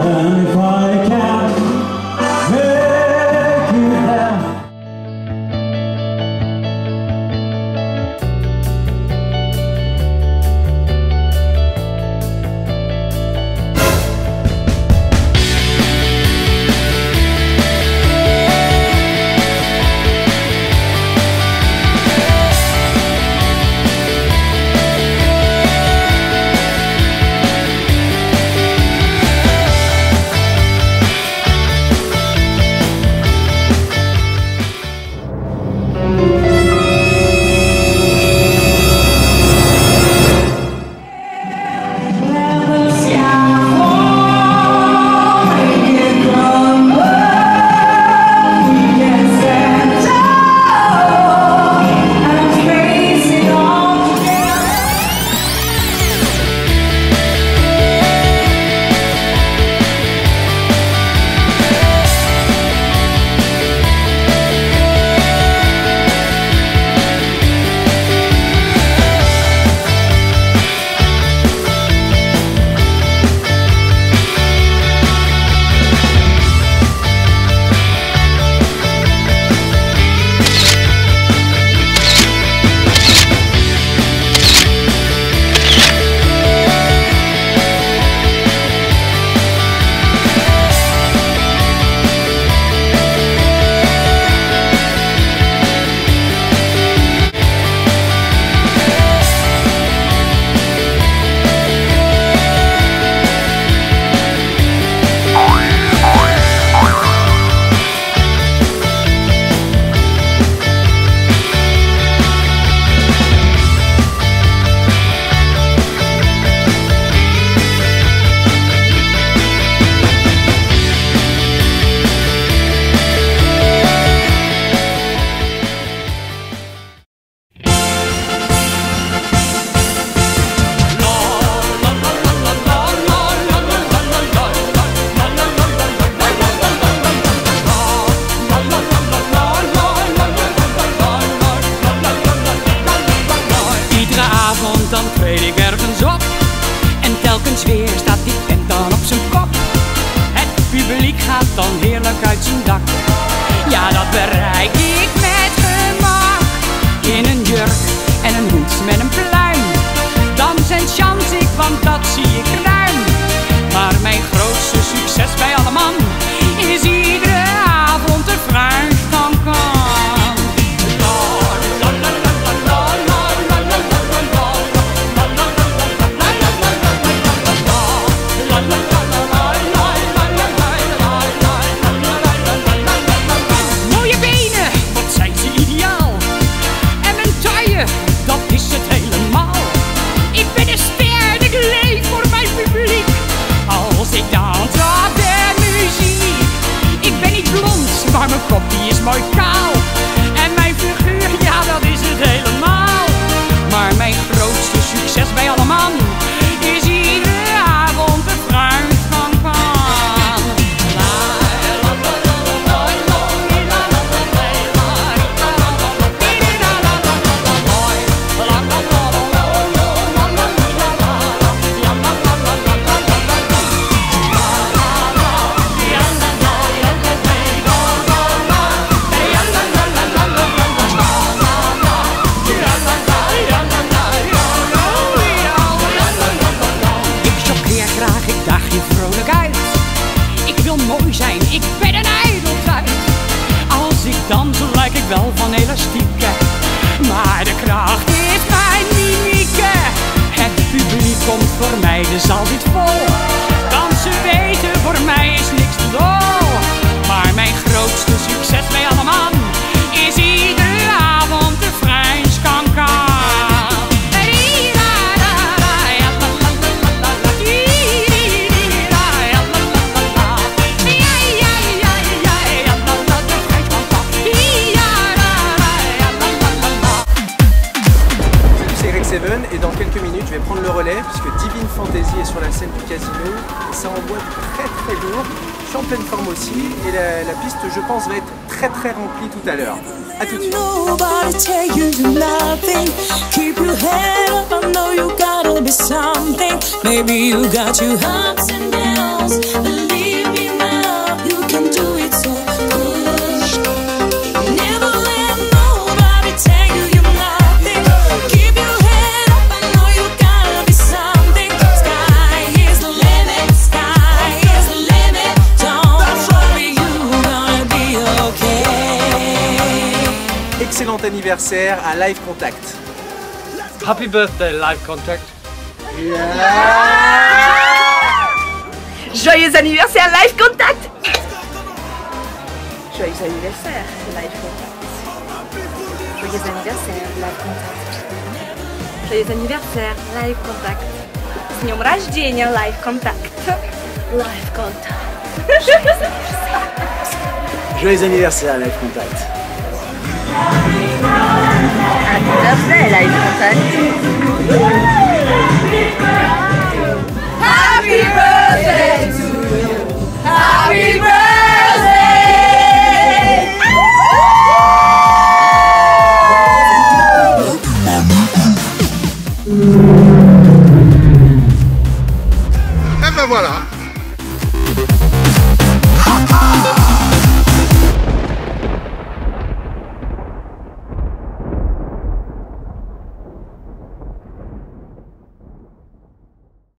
And if come is dit vol. Et dans quelques minutes je vais prendre le relais puisque Divine Fantasy est sur la scène du casino et ça envoie très très lourd. Je suis en pleine forme aussi et la, la piste je pense va être très très remplie tout à l'heure. A tout de suite. Excellent anniversaire à Live Contact. Happy birthday, Live Contact. Joyeux anniversaire Live Contact Joyeux anniversaire Live Contact Joyeux anniversaire Live Contact Joyeux anniversaire Live Contact С днем рождения Live Contact Live Contact Joyeux anniversaire Live Contact. birthday, ladies and gentlemen. Happy birthday to you. Happy birthday! Ben voilà